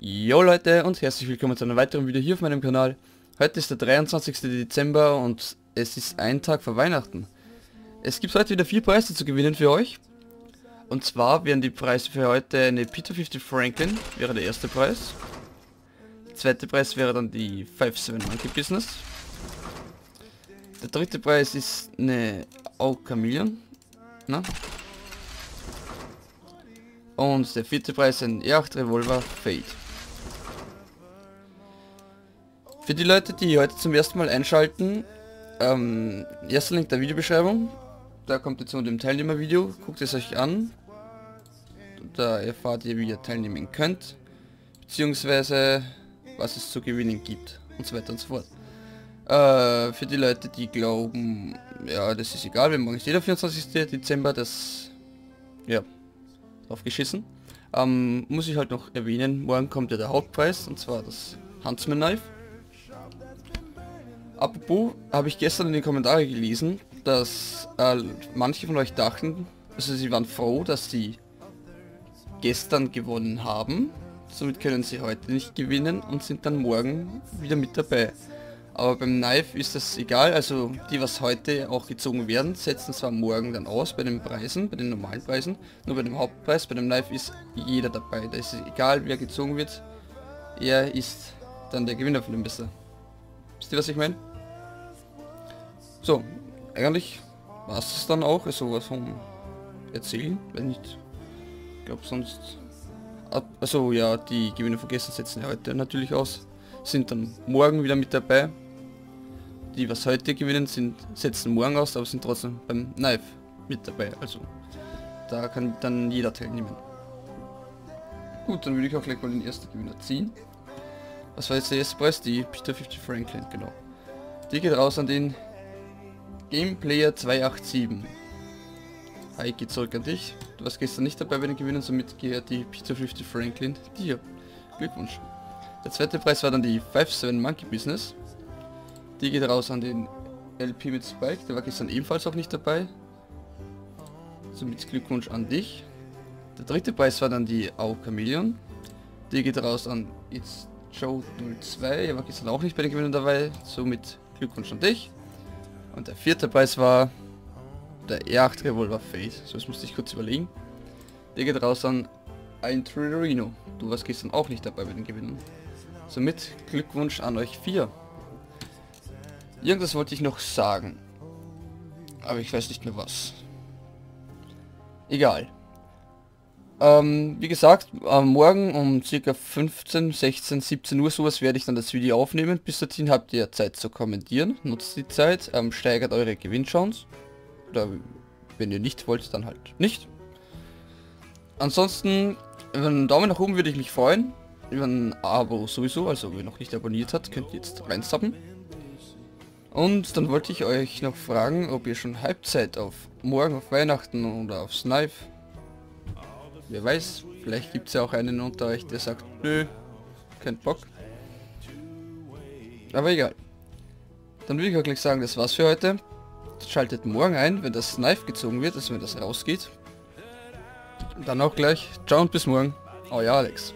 Jo Leute und herzlich willkommen zu einem weiteren Video hier auf meinem Kanal. Heute ist der 23. Dezember und es ist ein Tag vor Weihnachten. Es gibt heute wieder vier Preise zu gewinnen für euch. Und zwar wären die Preise für heute eine Peter 50 Franklin, wäre der erste Preis. Der zweite Preis wäre dann die 5-7 Monkey Business. Der dritte Preis ist eine Au Chameleon. Na? Und der vierte Preis ein R8 Revolver Fade. Für die Leute, die heute zum ersten Mal einschalten, ähm, erster Link der Videobeschreibung. Da kommt jetzt unter dem Teilnehmervideo. Guckt es euch an. Da erfahrt ihr, wie ihr teilnehmen könnt. Beziehungsweise, was es zu gewinnen gibt. Und so weiter und so fort. Äh, für die Leute, die glauben, ja, das ist egal, wir morgen ist jeder 24. Dezember, das, ja, drauf geschissen. Ähm, muss ich halt noch erwähnen, morgen kommt ja der Hauptpreis, und zwar das Huntsman Knife. Apropos, habe ich gestern in den Kommentaren gelesen, dass äh, manche von euch dachten, also sie waren froh, dass sie gestern gewonnen haben. Somit können sie heute nicht gewinnen und sind dann morgen wieder mit dabei. Aber beim Knife ist das egal, also die, was heute auch gezogen werden, setzen zwar morgen dann aus bei den Preisen, bei den normalen Preisen, nur bei dem Hauptpreis, bei dem Knife ist jeder dabei. Da ist es egal, wer gezogen wird, er ist dann der Gewinner von dem Besser. Wisst ihr, was ich meine? So, eigentlich war es dann auch, also was vom Erzählen, wenn nicht, ich glaube sonst, also ja, die Gewinner vergessen setzen ja heute natürlich aus, sind dann morgen wieder mit dabei. Die, was heute gewinnen, sind setzen morgen aus, aber sind trotzdem beim Knife mit dabei, also da kann dann jeder teilnehmen. Gut, dann würde ich auch gleich mal den ersten Gewinner ziehen. Was war jetzt der erste Preis? Die Peter 50 Franklin, genau. Die geht raus an den Gameplayer 287. Hi, geht zurück an dich. Du warst gestern nicht dabei bei den Gewinnern, somit gehört die Peter 50 Franklin dir. Glückwunsch. Der zweite Preis war dann die 5-7 Monkey Business. Die geht raus an den LP mit Spike, der war gestern ebenfalls auch nicht dabei. Somit Glückwunsch an dich. Der dritte Preis war dann die Au Chameleon. Die geht raus an It's Joe 02, er war gestern auch nicht bei den Gewinnern dabei, somit Glückwunsch an dich. Und der vierte Preis war der R8 Revolver Face. So, das musste ich kurz überlegen. Der geht raus an ein Trillerino. Du warst gestern auch nicht dabei bei den Gewinnern. Somit Glückwunsch an euch vier. Irgendwas wollte ich noch sagen. Aber ich weiß nicht mehr was. Egal. Ähm, wie gesagt, am Morgen um ca. 15, 16, 17 Uhr sowas werde ich dann das Video aufnehmen. Bis dahin habt ihr Zeit zu kommentieren. Nutzt die Zeit, ähm, steigert eure Gewinnchance. Oder wenn ihr nicht wollt, dann halt nicht. Ansonsten, einen Daumen nach oben würde ich mich freuen. Über ein Abo sowieso, also wer noch nicht abonniert hat, könnt ihr jetzt reinzappen. Und dann wollte ich euch noch fragen, ob ihr schon Halbzeit auf morgen auf Weihnachten oder aufs Knife Wer weiß, vielleicht gibt es ja auch einen unter euch, der sagt, nö, kein Bock. Aber egal. Dann will ich gleich sagen, das war's für heute. Schaltet morgen ein, wenn das Knife gezogen wird, also wenn das rausgeht. Dann auch gleich. Ciao und bis morgen. Euer Alex.